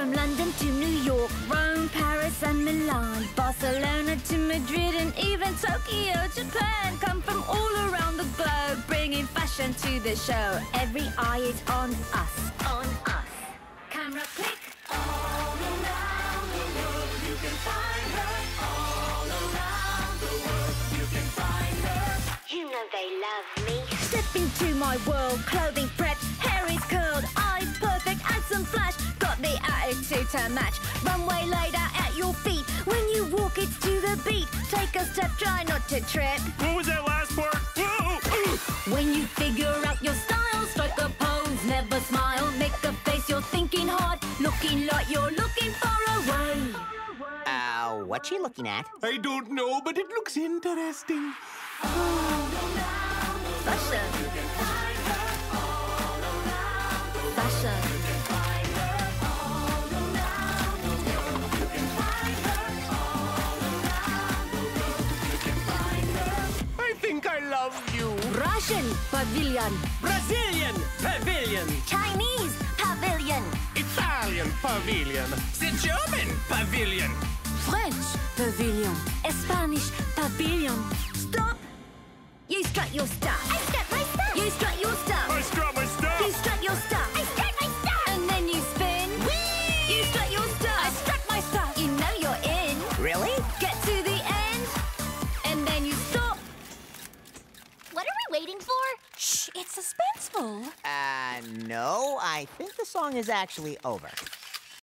London to New York, Rome, Paris, and Milan, Barcelona to Madrid, and even Tokyo, Japan. Come from all around the globe, bringing fashion to the show. Every eye is on us, on us. Camera click. All around the world, you can find her. All around the world, you can find her. You know they love me. Step into my world, clothing prepped, the attitude to match. Runway laid out at your feet. When you walk, it's to the beat. Take a step, try not to trip. What was that last part? Whoa! When you figure out your style, strike a pose, never smile, make a face, you're thinking hard, looking like you're looking far away. Uh, what's she looking at? I don't know, but it looks interesting. Fashion. Fashion. Love you. Russian pavilion. Brazilian pavilion. Chinese pavilion. Italian pavilion. The German pavilion. French pavilion. Spanish pavilion. Stop! You strut your stuff. What are we waiting for? Shh, it's suspenseful. Uh, no, I think the song is actually over.